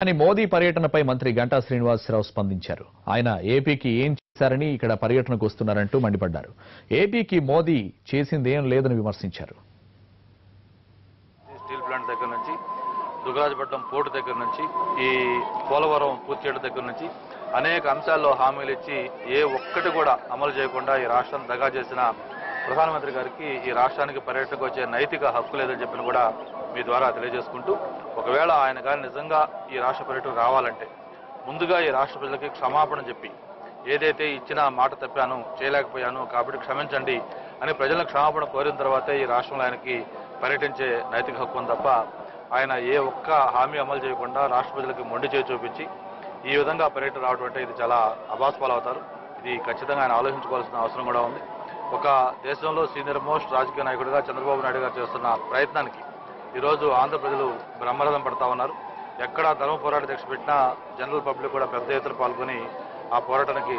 కానీ మోదీ పర్యటనపై మంత్రి గంటా శ్రీనివాసరావు స్పందించారు. ఆయన ఏపీకి ఏం చేశారని ఇక్కడ పర్యటనకు వస్తున్నారంటూ మండిపడ్డారు. ఏపీకి మోదీ చేసిందేం లేదని విమర్శించారు. స్టీల్ ప్లాంట్ దగ్గర నుంచి దుగరాజపట్నం పోర్టు దగ్గర నుంచి ఈ పోలవరం పూర్తి చేయడం దగ్గర నుంచి అనేక అంశాల్లో హామీలు ఇచ్చి ఏ ఒక్కటి కూడా అమలు చేయకుండా ఈ రాష్ట్రం దగా చేసిన ప్రధానమంత్రి గారికి ఈ రాష్ట్రానికి పర్యటనకు వచ్చే నైతిక హక్కు లేదని చెప్పిన కూడా మీ ద్వారా తెలియజేసుకుంటూ ఒకవేళ ఆయన కానీ నిజంగా ఈ రాష్ట్ర పర్యటన రావాలంటే ముందుగా ఈ రాష్ట్ర ప్రజలకి క్షమాపణ చెప్పి ఏదైతే ఇచ్చిన మాట తప్పాను చేయలేకపోయాను కాబట్టి క్షమించండి అని ప్రజలను క్షమాపణ కోరిన తర్వాతే ఈ రాష్ట్రంలో ఆయనకి పర్యటించే నైతిక హక్కు ఉంది తప్ప ఆయన ఏ ఒక్క హామీ అమలు చేయకుండా రాష్ట్ర ప్రజలకి మొండి చేయి చూపించి ఈ విధంగా పర్యటన రావడం అంటే ఇది చాలా అభాస్పాలు అవుతారు ఇది ఖచ్చితంగా ఆయన ఆలోచించుకోవాల్సిన అవసరం కూడా ఉంది. ఒక దేశంలో సీనియర్ మోస్ట్ రాజకీయ నాయకుడిగా చంద్రబాబు నాయుడు గారు చేస్తున్న ప్రయత్నానికి ఈరోజు ఆంధ్ర ప్రజలు బ్రహ్మరథం పడతా ఉన్నారు. ఎక్కడ ధర్మ పోరాట దీక్ష పెట్టినా జనరల్ పబ్లిక్ కూడా పెద్ద ఎత్తున పాల్గొని ఆ పోరాటానికి